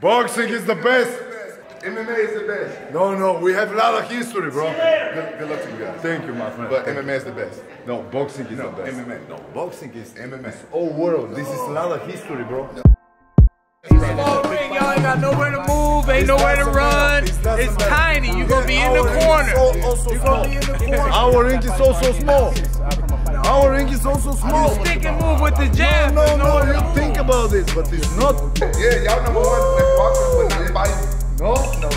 Boxing is the best. MMA is the best. No, no, we have a lot of history, bro. Good, good luck to you guys. Thank you, my friend. But Thank MMA is the best. no, boxing is No, the best. MMA. No, boxing is MMA. It's all world. This is a lot of history, bro. Small ring, y'all ain't got nowhere to move, ain't nowhere to run. It's tiny. You gonna be oh, in the corner. You gonna be in the corner. Our ring is also small. Our ring is also small. You Stick and move with the jab. No, There's no, about this, but it's not. Yeah, y'all number one in boxing, but not fighting. No, no.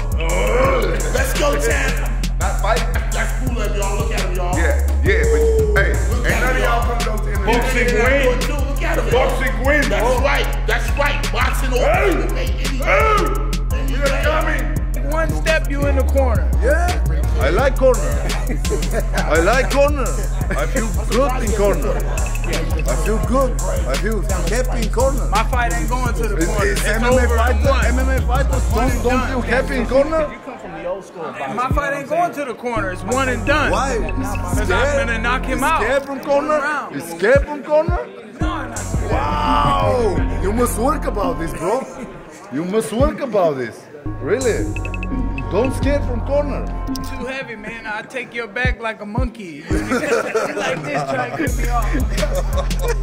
Let's go, champ. Not fighting. That's cool of y'all. Look at him, y'all. Yeah, yeah, but hey, ain't none of y'all come to those MMA. Boxing win. Look at him. Boxing win. That's right. That's right. Boxing or MMA. Any any We are day. coming. One step, you in the corner. Yeah, I like corner. I like corner. I feel good in corner. I feel good. I feel happy in corner. My fight ain't going to the Is, corner. is It's MMA over in fighter, one. MMA fighters One don't, and don't done. feel happy in corner? My fight ain't going to the corner. It's one and done. Why? Because I'm gonna knock him out. Scared from corner? Around. You scared from corner? No, I'm not scared. Wow! You must work about this, bro. You must work about this. Really? Don't scare from corner. Too heavy, man. I take your back like a monkey. like this, try to get me off.